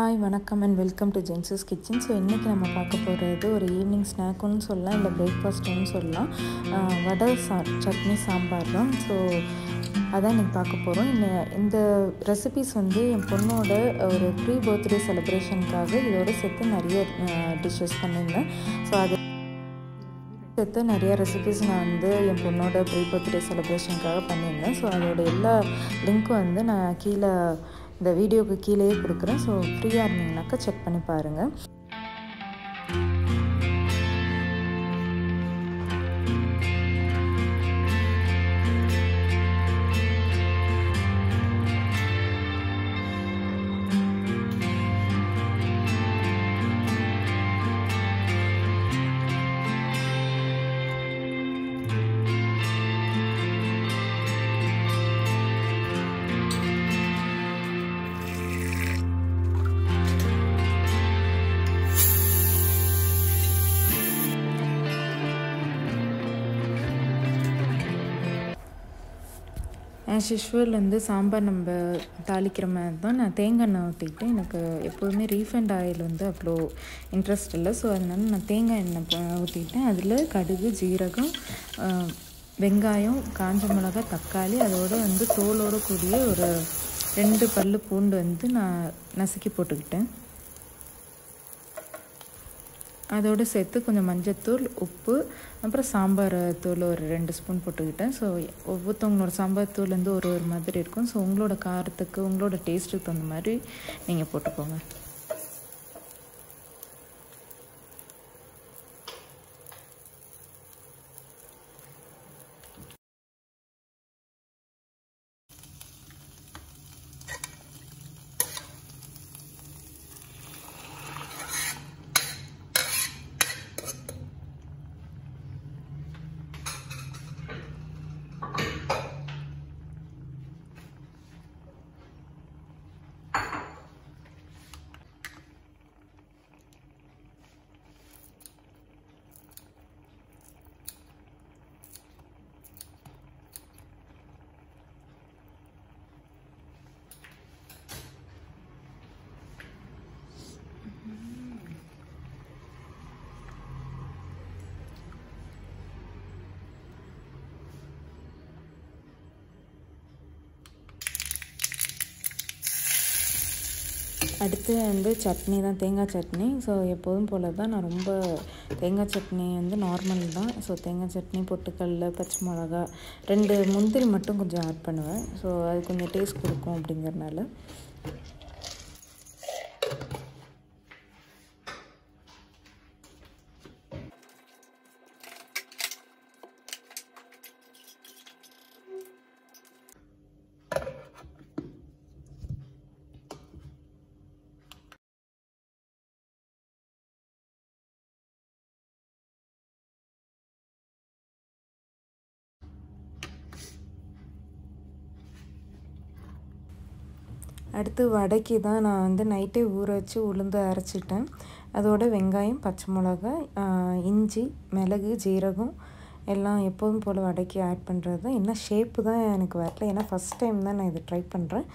Hi வணக்கம் and welcome to Jency's kitchen so இன்றைக்கி நம்ம பார்க்க போகிறது ஒரு ஈவினிங் ஸ்நாக்குன்னு சொல்லலாம் இல்லை பிரேக்ஃபாஸ்ட்டுன்னு சொல்லலாம். வடை சா சட்னி சாம்பார் தான். ஸோ அதான் இன்றைக்கி பார்க்க போகிறோம் இந்த இந்த ரெசிபிஸ் வந்து என் பொண்ணோட ஒரு ப்ரீ பர்த்டே செலிப்ரேஷனுக்காக இதோட சேர்த்து நிறைய டிஷ்ஷஸ் பண்ணியிருந்தேன். ஸோ அது சேர்த்து நிறைய ரெசிபிஸ் நான் வந்து என் பொண்ணோட ப்ரீ பர்த்டே செலிப்ரேஷனுக்காக பண்ணியிருந்தேன். ஸோ அதோட எல்லா லிங்க்கும் வந்து நான் கீழே இந்த வீடியோக்கு கீழேயே கொடுக்குறேன். ஸோ ஃப்ரீயாக இருந்தீங்கனாக்கா செக் பண்ணி பாருங்கள் ஆஸ் யூஷுவல் வந்து சாம்பார் நம்ம தாளிக்கிற மாதிரி தான் நான் தேங்காய் எண்ணெய் ஊற்றிக்கிட்டு எனக்கு எப்போதுமே ரீஃபைண்ட் ஆயில் வந்து அவ்வளோ இன்ட்ரெஸ்ட் இல்லை. ஸோ அதனால நான் தேங்காய் எண்ணெய் ஊற்றிக்கிட்டேன். அதில் கடுகு ஜீரகம் வெங்காயம் காஞ்ச மிளகா தக்காளி அதோடு வந்து தோலோடு கூடிய ஒரு ரெண்டு பல் பூண்டு வந்து நான் நசுக்கி போட்டுக்கிட்டேன். அதோடு சேர்த்து கொஞ்சம் மஞ்சத்தூள் உப்பு அப்புறம் சாம்பார் தூள் ஒரு ரெண்டு ஸ்பூன் போட்டுக்கிட்டேன். ஸோ ஒவ்வொருத்தவங்களோட சாம்பார் தூள் வந்து ஒரு ஒரு மாதிரி இருக்கும். ஸோ உங்களோட காரத்துக்கு உங்களோட டேஸ்ட்டுக்கு தகுந்த மாதிரி நீங்கள் போட்டுக்கோங்க. அடுத்து வந்து சட்னி தான் தேங்காய் சட்னி. ஸோ எப்போதும் போல் தான் நான் ரொம்ப தேங்காய் சட்னி வந்து நார்மல் தான். ஸோ தேங்காய் சட்னி பொட்டுக்கல்ல பச்சை மிளகா ரெண்டு முந்திரி மட்டும் கொஞ்சம் ஆட் பண்ணுவேன். ஸோ அது கொஞ்சம் டேஸ்ட் கொடுக்கும் அப்படிங்கிறனால. அடுத்து வடைக்கு தான் நான் வந்து நைட்டே ஊற வச்சு உளுந்து அரைச்சிட்டேன். அதோட வெங்காயம் பச்சை மிளகாய் இஞ்சி மிளகு ஜீரகம் எல்லாம் எப்போதும் போல் வடைக்கு ஆட் பண்ணுறது தான். என்ன ஷேப்பு தான் எனக்கு வரல. ஏன்னா ஃபஸ்ட் டைம் தான் நான் இதை ட்ரை பண்ணுறேன்